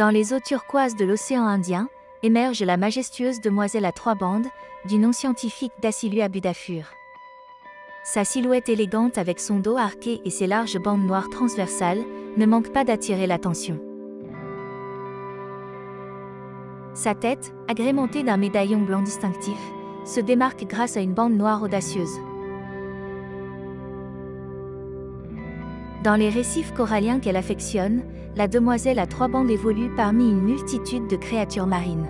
Dans les eaux turquoises de l'océan Indien, émerge la majestueuse demoiselle à trois bandes, du nom scientifique Dacilua budafur. Sa silhouette élégante avec son dos arqué et ses larges bandes noires transversales ne manque pas d'attirer l'attention. Sa tête, agrémentée d'un médaillon blanc distinctif, se démarque grâce à une bande noire audacieuse. Dans les récifs coralliens qu'elle affectionne, la demoiselle à trois bandes évolue parmi une multitude de créatures marines.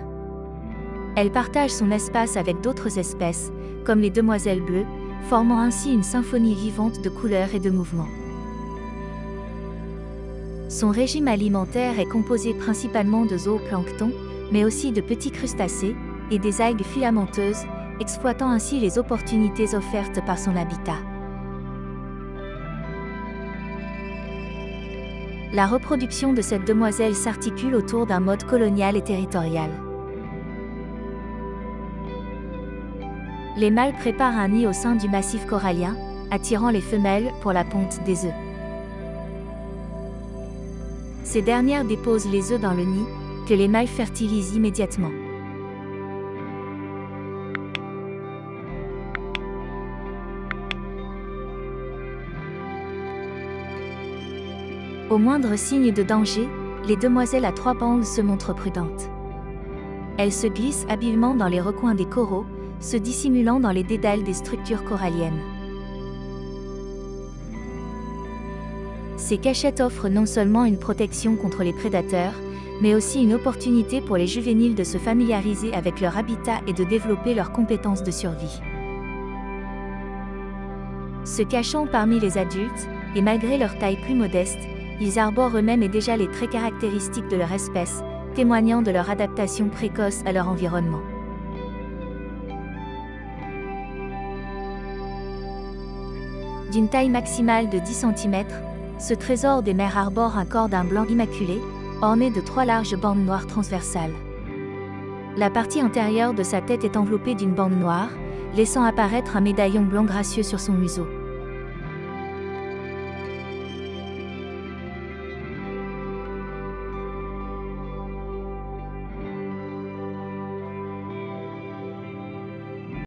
Elle partage son espace avec d'autres espèces, comme les demoiselles bleues, formant ainsi une symphonie vivante de couleurs et de mouvements. Son régime alimentaire est composé principalement de zooplancton, mais aussi de petits crustacés et des algues filamenteuses, exploitant ainsi les opportunités offertes par son habitat. La reproduction de cette demoiselle s'articule autour d'un mode colonial et territorial. Les mâles préparent un nid au sein du massif corallien, attirant les femelles pour la ponte des œufs. Ces dernières déposent les œufs dans le nid, que les mâles fertilisent immédiatement. Au moindre signe de danger, les demoiselles à trois bandes se montrent prudentes. Elles se glissent habilement dans les recoins des coraux, se dissimulant dans les dédales des structures coralliennes. Ces cachettes offrent non seulement une protection contre les prédateurs, mais aussi une opportunité pour les juvéniles de se familiariser avec leur habitat et de développer leurs compétences de survie. Se cachant parmi les adultes, et malgré leur taille plus modeste, ils arborent eux-mêmes et déjà les traits caractéristiques de leur espèce, témoignant de leur adaptation précoce à leur environnement. D'une taille maximale de 10 cm, ce trésor des mers arbore un corps d'un blanc immaculé, orné de trois larges bandes noires transversales. La partie antérieure de sa tête est enveloppée d'une bande noire, laissant apparaître un médaillon blanc gracieux sur son museau.